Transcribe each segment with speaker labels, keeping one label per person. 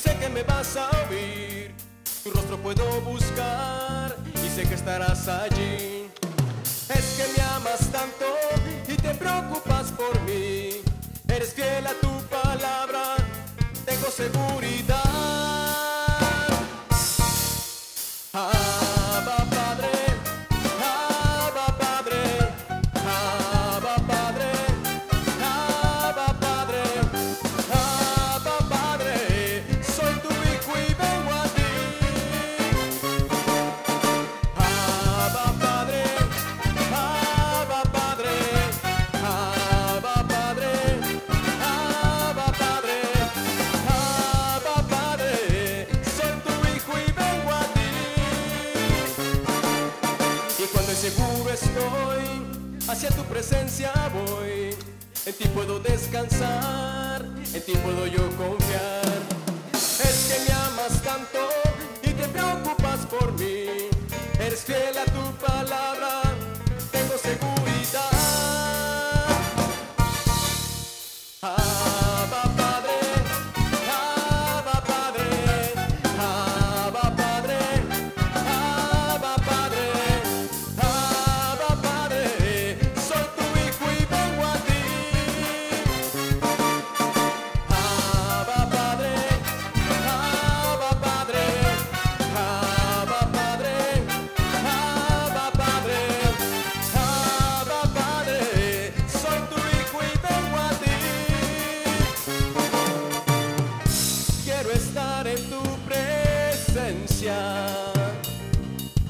Speaker 1: sé que me vas a oír. Tu rostro puedo buscar y sé que estarás allí. Es que me amas tanto y te preocupas por mí. Eres fiel a tu palabra, tengo seguro hacia tu presencia voy. En ti puedo descansar, en ti puedo yo confiar. Es que me amas tanto y te preocupas por mí. Eres fiel a tu palabra,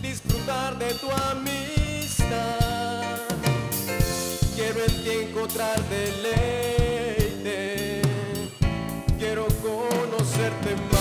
Speaker 1: disfrutar de tu amistad. Quiero en ti encontrar deleite, quiero conocerte más.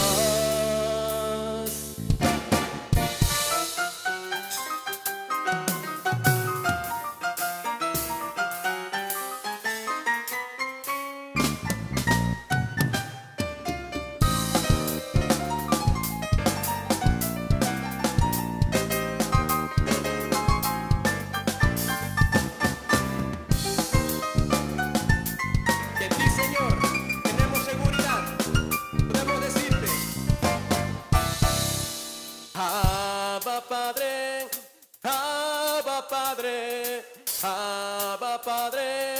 Speaker 1: Padre, Abba Padre, Abba Padre,